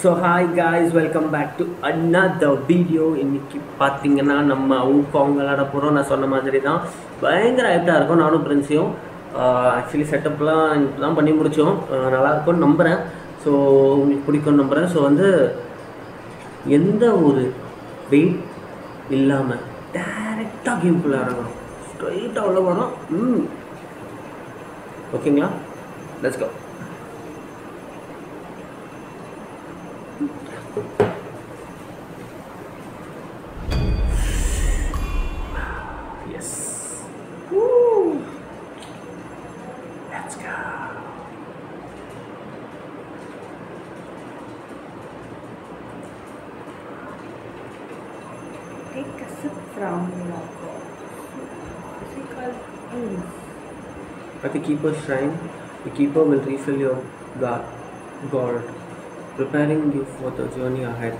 So hi guys welcome back to another video இன்னைக்கு பார்த்தீங்கன்னா நம்ம அவங்க விளாட போகிறோம் நான் சொன்ன மாதிரி தான் பயங்கர ஆக்டாக இருக்கும். நானும் பிரின்ஸையும் ஆக்சுவலி செட்டப்லாம் தான் பண்ணி முடித்தோம் நல்லா இருக்கும்னு நம்புகிறேன் ஸோ உங்களுக்கு பிடிக்கும்னு நம்புகிறேன் ஸோ வந்து எந்த ஒரு வெயிட் இல்லாமல் டேரெக்டாக கேம்குள்ளே இறங்கணும். ஸ்ட்ரைட்டாக உள்ள வரோம் ம். ஓகேங்களா let's go Yes. Woo. Let's go. Take a sip from your cup. Physical is. At the keeper's shrine, the keeper will refill your gourd, gourd, preparing you for the journey ahead.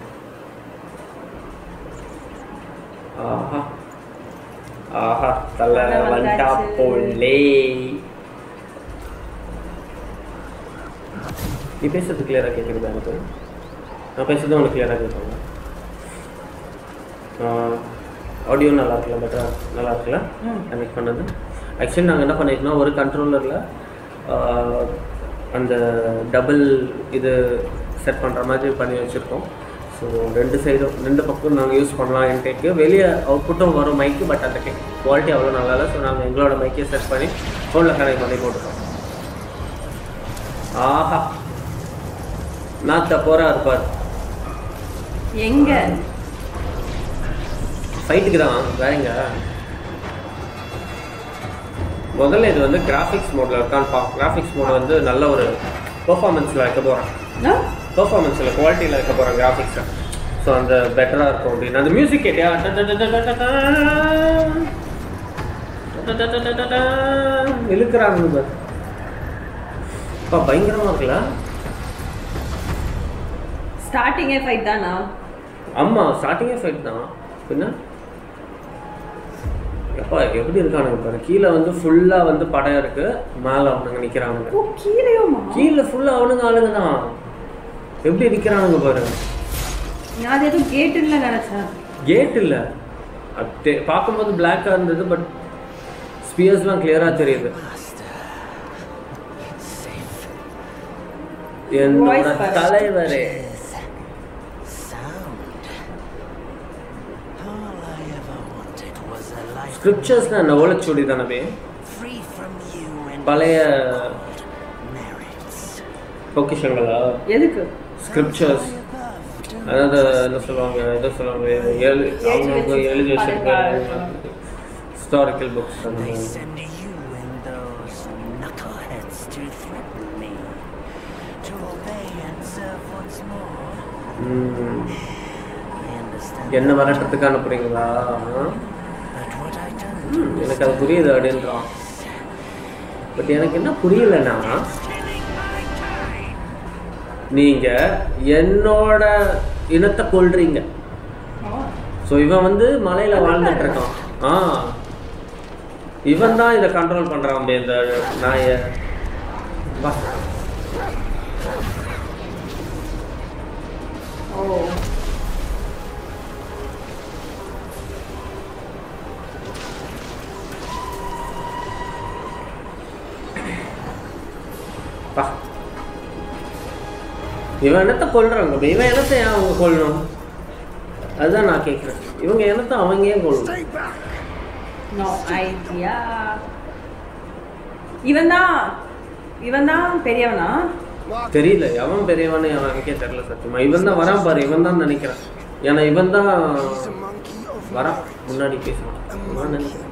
ஆஹா ஆஹா தலை வந்தா. போலே நீ பேசுறது கிளியராக கேட்குறது எனக்கு நான் பேசுறது உனக்கு கிளியராக கேட்பாங்க ஆடியோ நல்லா இருக்குல்ல பெட்டரா நல்லா இருக்குல்ல. கனெக்ட் பண்ணது ஆக்சுவலி நாங்கள் என்ன பண்ணியிருக்கோம் ஒரு கண்ட்ரோலரில் அந்த டபுள் இது செட் பண்ணுற மாதிரி பண்ணி வச்சுருக்கோம். ஸோ ரெண்டு சைடும் ரெண்டு பக்கம் நாங்கள் யூஸ் பண்ணலாம் இன்டேக்கு வெளியே அவுட்புட்டும் வரும் மைக்கு பட் அந்த குவாலிட்டி அவ்வளோ நல்லா இல்லை. ஸோ நாங்கள் எங்களோட மைக்கை செட் பண்ணி ஃபோனில் கனெக்ட் பண்ணி போட்டுருக்கோம் ஆஹா. நாத்த போரா இருப்பார். எங்க? ஃபைட்டுக்கு தான் வேறங்க முதல்ல இது வந்து கிராஃபிக்ஸ் மோடில் இருக்கான்னு பா கிராஃபிக்ஸ் மோட் வந்து நல்ல ஒரு பெர்ஃபார்மன்ஸில் வைக்க போகிறேன்? பெர்ஃபார்மன்ஸில் குவாலிட்டியில் வைக்க போகிறேன் கிராஃபிக்ஸை ஸோ அந்த பெட்டராக இருக்கும் அப்படின்னு. அந்த மியூசிக் கேட்டியா? இழுக்கிறாங்க பாரு. அப்பா பயங்கரமாக இருக்குல்ல? ஸ்டார்டிங்கே ஃபைட் தானா? ஆமாம் ஸ்டார்டிங்கே ஃபைட் தான். பின்ன? எப்பா எப்படி இருக்கானுங்க பாரு. கீழே வந்து ஃபுல்லாக வந்து படம் இருக்கு. மேலே அவனுங்க நிற்கிறானுங்க கீழேயுமா? கீழே ஃபுல்லாக அவனுங்க ஆளுங்க தான். எப்படி நிற்கிறானுங்க பாரு. நான் அது எதுவும் கேட்டுல நினைச்சேன் கேட் இல்லை. பார்க்கும்போது பிளாக்காக இருந்தது பட் ஸ்பியர்ஸ்லாம் கிளியராக தெரியுது. என்னோட. தலைவரே ஸ்கிரிப்சர்ஸ்னால் என்ன ஓலைச்சுவடி தானே free from you and பழைய. பொக்கிஷங்களா? எதுக்கு? ஸ்கிரிப்சர்ஸ் அதாவது என்ன சொல்லுவாங்க எதோ சொல்லுவாங்க எழு அவங்க எழுதி வச்சிருக்க ஹிஸ்டாரிக்கல் புக்ஸ் understand. என்ன மிரட்டுறதுக்கு அனுப்புறீங்களா? ம், எனக்கு அது புரியுது அப்படின்றான். பட் எனக்கு என்ன புரியலன்னா நீங்க என்னோட இனத்தை கொல்றீங்க. ஸோ இவன் வந்து மலையில வாழ்ந்துட்டு இருக்கான். ஆ. இவன் தான் இதை கண்ட்ரோல் பண்றான் அப்படியே இந்த நாய. ஓ. இவன் என்னத்தை கொல்றாங்க அப்ப இவன் என்னத்தை ஏன் அவங்க கொல்லணும் அதுதான் நான் கேட்குறேன் இவங்க என்னத்தை அவங்க ஏன் ஐடியா இவன் தான் இவன் தான் பெரியவனா? தெரியல எவன் பெரியவனு அவனுக்கே தெரியல சத்தியமா. இவன் தான் வரான் பாரு இவன் தான் நினைக்கிறேன். ஏன்னா இவன் தான் வரான். முன்னாடி பேசுவான். நினைக்கிறேன்.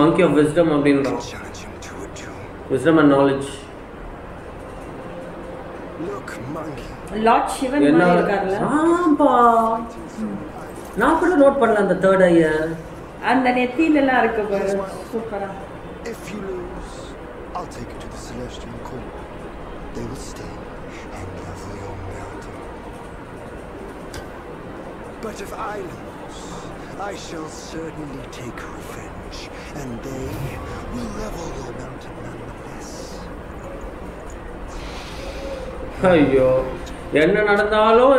மங்கி ஆஃப் விஸ்டம் அப்படின்றான். can challenge him to a duel. Wisdom and knowledge Look, monkey. Lord Sivan என்ன மாதிரி இருக்கார்ல ஆம்பா நான் கூட நோட் பண்ணல அந்த தேர்ட் ஐய அந்த நெத்தியில எல்லாம் இருக்கு பாரு சூப்பரா If you lose, I'll take you to the Celestial Court. They will stay and level your mountain. But if I lose, I shall certainly take revenge, and they ஐயோ என்ன நடந்தாலும்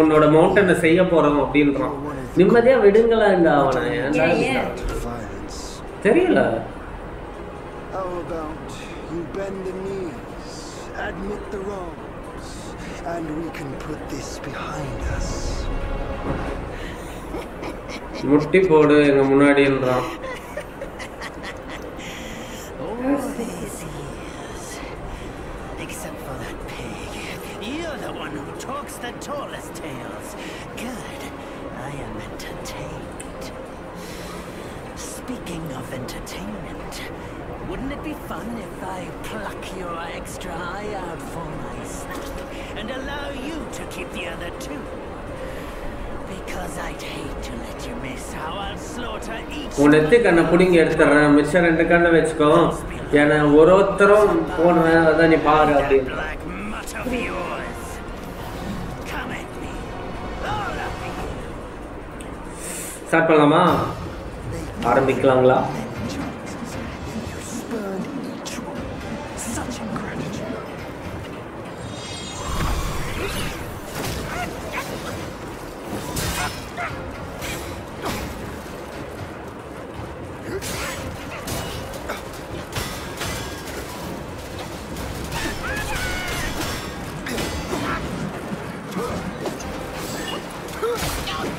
உன்னோட மவுண்டனை செய்ய போறோம் அப்படின்றான் நிம்மதியா அவனை ஏன்? To violence. தெரியல How about you bend the knees, admit the wrongs, and we can put this behind us. முட்டி போடு எங்க முன்னாடின்றான் All these years. Except for that pig. You're the one who talks the tallest tales. Good. I am entertained. Speaking of entertainment, wouldn't it be fun if I pluck your extra eye out for my snack and allow you to keep the other two? Because I'd hate to let you miss how I'll slaughter each உன் நெத்தி கண்ணை பிடிங்கி எடுத்துடுறேன் மிச்சம் ரெண்டு கண்ணை வச்சுக்கோ ஏன்னா ஒரு ஒருத்தரும் போடுறேன் அதான் நீ பாரு that அப்படின்னு ஸ்டார்ட் பண்ணலாமா? ஆரம்பிக்கலாங்களா?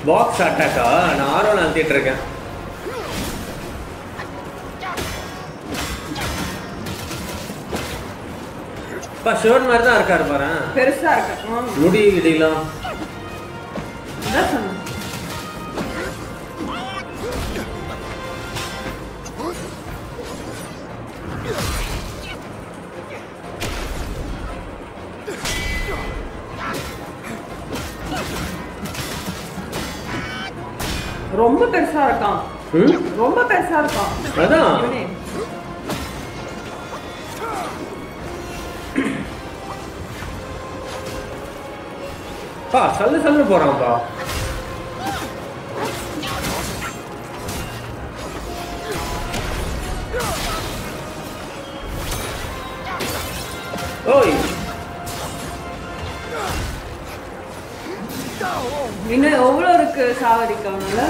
பாக்ஸ் அட்டாக்கா நான் ஆர்வம் நடத்திட்டு இருக்கேன். பா ஷோர் மாதிரி தான் இருக்காரு பாரு. பெருசா இருக்கு. முடி இடிலாம் ரொம்ப பெருசா இருக்கான். ரொம்ப பெருசா இருக்கான். அதான். பா சல்லு சல்லு போறான்ப்பா ஓய். இன்னும் எவ்வளவு இருக்கு சாவடிக்க அவனால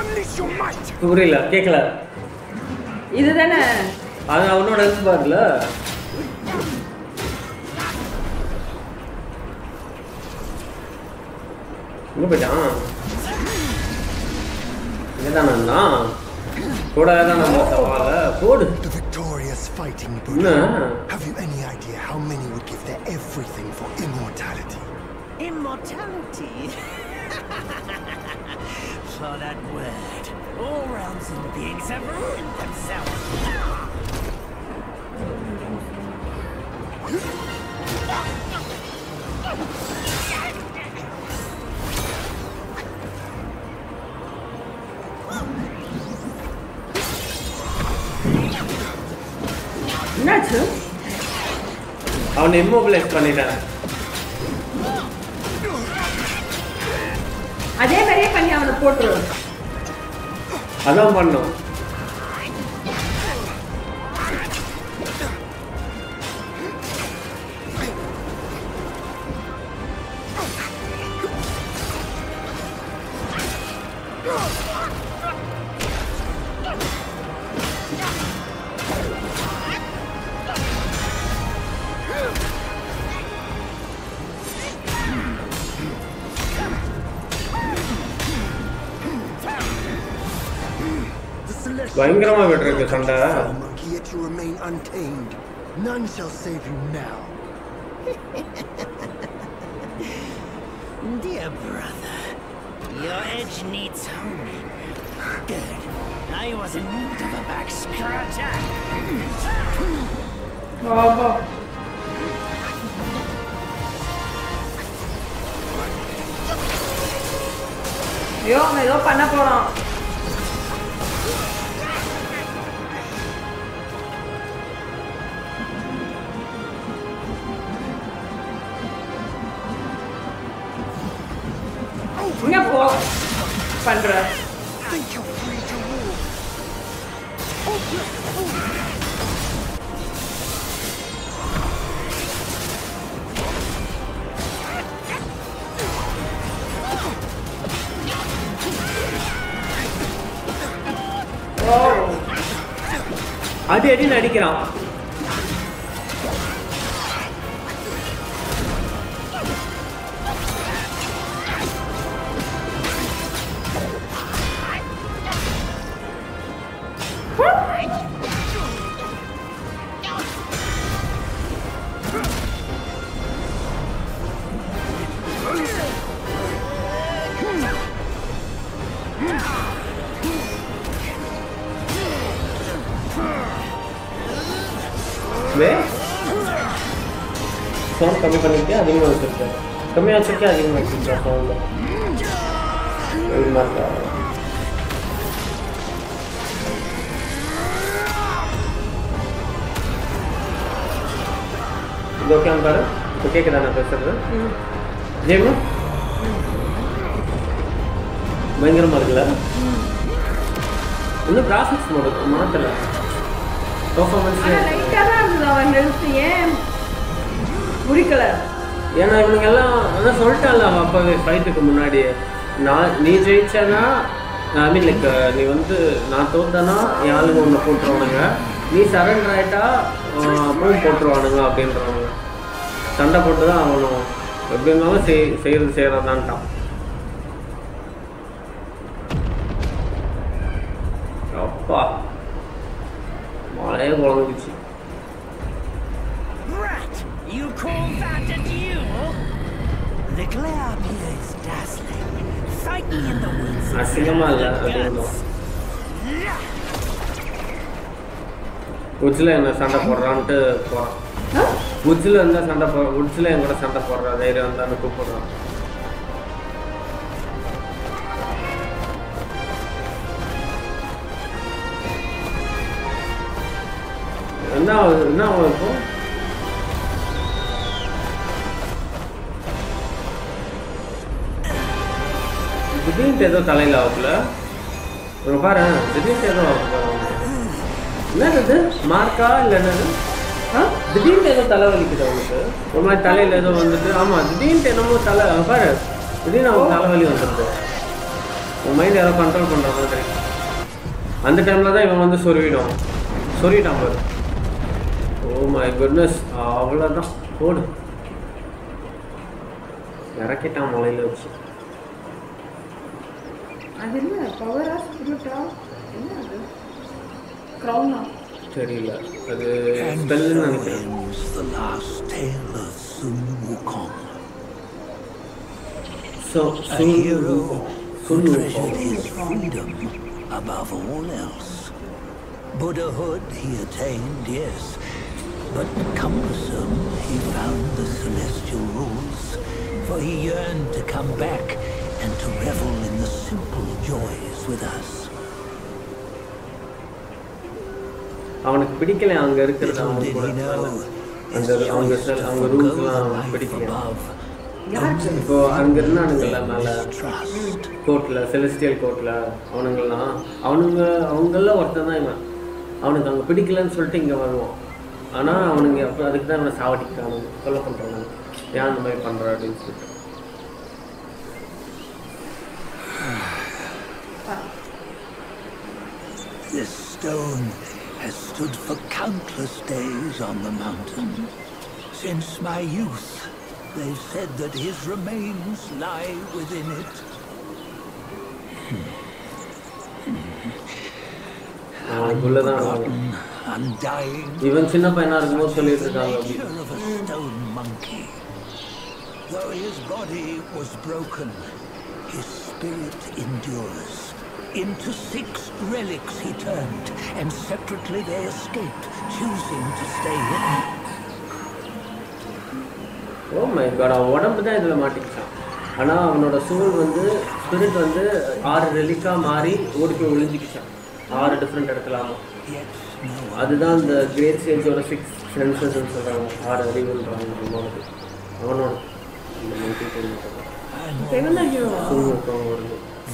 Unleash your might! புரியல கேட்கல இதுதானே அது அவனோட இது பாருல எங்க போயிட்டான் இங்கதானே இருந்தான் கூடவே தான் நம்ம சவால போடு The victorious fighting என்ன Buddha. Have you any idea how many would give their everything for immortality? Immortality. For that word, all realms and beings have ruined themselves. Nacho. A un inmueble, Colina. அதே மாதிரியே பண்ணி அவனை போட்டுருவோம் அதான் பண்ணோம் பயங்கரமா விட்டுருக்கு சண்டை foul monkey, yet you remain untamed. None shall save you now. Dear brother, your edge needs honing. Good. I was in need of a back scratcher. ஆமா ஐயோ அவன் ஏதோ பண்ண போறான் பண்ற அடி அடி நடிக்கிறான் வச்சிருக்கேன் கம்மியாக வச்சிருக்கேன் அதிகமாக வச்சிருக்கேன் சவுண்டு அதிகமாக இருக்கா இது ஓகே பாரு இப்போ கேட்குதா நான் பேசுறது ஜெயமு பயங்கரமாக இருக்குல்ல இன்னும் கிராஃபிக்ஸ் மோடு மாற்றல பர்ஃபார்மன்ஸ் ஏன் முடிக்கல ஏன்னா இவனுங்க எல்லாம் அதான் சொல்லிட்டான்ல அவன் ஃபைட்டுக்கு முன்னாடி நான் நீ ஜெயிச்சனா ஐ மீன் லைக் நீ வந்து நான் தோத்தனா என் ஆளுங்க ஒன்று போட்டுருவானுங்க. நீ சரண்டர் ஆயிட்டா ஆஹ், அப்பவும் போட்டுருவானுங்க அப்படின்றவங்க சண்டை போட்டு தான் ஆகணும். எப்படி இருந்தாலும் செய் செய்கிறது செய்கிறதான்ட்டான் அப்பா மழையே குழந்துச்சு call that a duel? The glare up here is dazzling. Fight me in the woods. அசிங்கமா இல்ல guts. உச்சில் என்ன சண்டை போடுறான்ட்டு போகிறான் உச்சில் இருந்தால் சண்டை போ உச்சில் என் கூட சண்டை போடுறா தைரியம் இருந்தான்னு கூப்பிடுறான் என்ன ஆகுது என்ன ஆகும் திடீர்னு ஏதோ தலையில் ஆகுதுல ஒரு பாரு திடீர்னு ஏதோ ஆகுது என்னது மார்க்கா இல்லை என்னது? ஆ? திடீர்னு ஏதோ தலை வலிக்குது அவனுக்கு. ஒரு மாதிரி தலையில் ஏதோ வந்துட்டு ஆமாம் திடீர்னு என்னமோ தலை பாரு திடீர்னு அவனுக்கு தலைவலி வந்துடுது உன் மைண்ட் ஏதோ கண்ட்ரோல் பண்ணுற மாதிரி. அந்த டைமில் தான் இவன் வந்து சொருவிடும் சொருவிட்டான் பாரு. ஓ மை குட்னஸ் அவ்வளோதான் போடு. இறக்கிட்டான் மலையில் வச்சு. அது என்ன பவரா ஸ்பிரிட்டா என்ன அது க்ரௌனா தெரியல அது And ஸ்பெல்லுன்னு so நினைக்கிறேன் ends the last tale of Sun Wukong. So A hero who Sun treasured Wukong. his freedom above all else. Buddhahood he attained, yes, but cumbersome he found the celestial rules, for he yearned to come back and to revel in the simple joys with us. அவனுக்கு பிடிக்கல அங்க இருக்கிறது know, அந்த அவங்க அவங்க ரூல்ஸ்லாம் பிடிக்கல. இப்போ அங்க இருந்தானுங்கல்ல மேல. கோர்ட்ல செலஸ்டியல் கோர்ட்ல அவனுங்கெல்லாம் அவனுங்க அவங்கள ஒருத்தன் தான் இவன். அவனுக்கு அங்க பிடிக்கலன்னு சொல்லிட்டு இங்க வருவான். ஆனா அவனுங்க அதுக்கு தான் இவனை சாவடிக்கிறானுங்க கொலை பண்றானுங்க. ஏன் அந்த மாதிரி பண்ற அப்படின்னு சொல்லிட்டு. stone has stood for countless days on the mountain. Since my youth, they've said that his remains lie within it. அவனுக்குள்ளதான் Forgotten, undying, இவன் சின்ன பையனா இருக்கும்போது சொல்லிட்டு இருக்காங்க அப்படி nature of a stone monkey. Though his body was broken, his spirit endures. Into six relics he turned, and separately they escaped, choosing to stay hidden. Oh my God அவன் உடம்பு தான் இதில் மாட்டிக்கிச்சான் ஆனால் அவனோட சூழ் வந்து ஸ்பிரிட் வந்து ஆறு ரெலிக்காக மாறி ஓடி போய் ஒளிஞ்சிக்கிச்சான். ஆறு டிஃப்ரெண்ட் இடத்துல ஆமாம் அதுதான் இந்த கிரேட் ஸ்டேஜோட சிக்ஸ் சென்சஸ்ன்னு சொல்கிறாங்க ஆறு அறிவுன்றாங்க அவனோட. அவனோட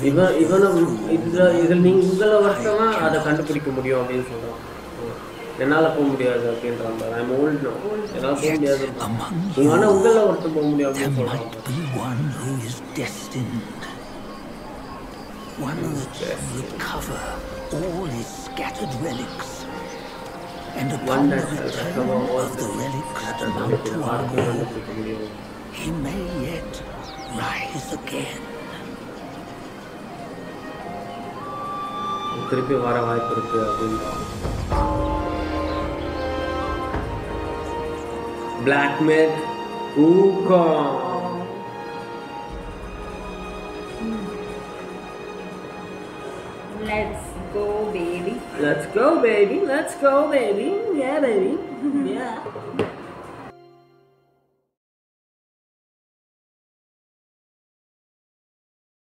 இந்த monkey tail மட்டும். இவன் தான் ஹீரோ சூழ் இருக்கவங்க வருது. இவன் இவனை இதில் இதில் நீங்கள் உங்களை வருத்தமா அதை கண்டுபிடிக்க முடியும் அப்படின்னு சொல்கிறான் என்னால் போக முடியாது அப்படின்றாங்க ஐம் ஓல்ட் நோ என்னால் போக முடியாது among உங்க ஆனால் you உங்களில் ஒருத்தன் போக முடியும் there அப்படின்னு சொல்கிறாங்க might be one who is destined. One that shall recover all his scattered relics And upon One the that shall return recover all of the the relics to Mount யாருக்கும் Tuamu, கண்டுபிடிக்க முடியும் he may yet rise again. திருப்பி வர வாய்ப்பு இருக்கு அப்படின்றான் black make ஊக்கம் Let's go, baby. Let's go, baby. Let's go, baby. Yeah, baby. Yeah.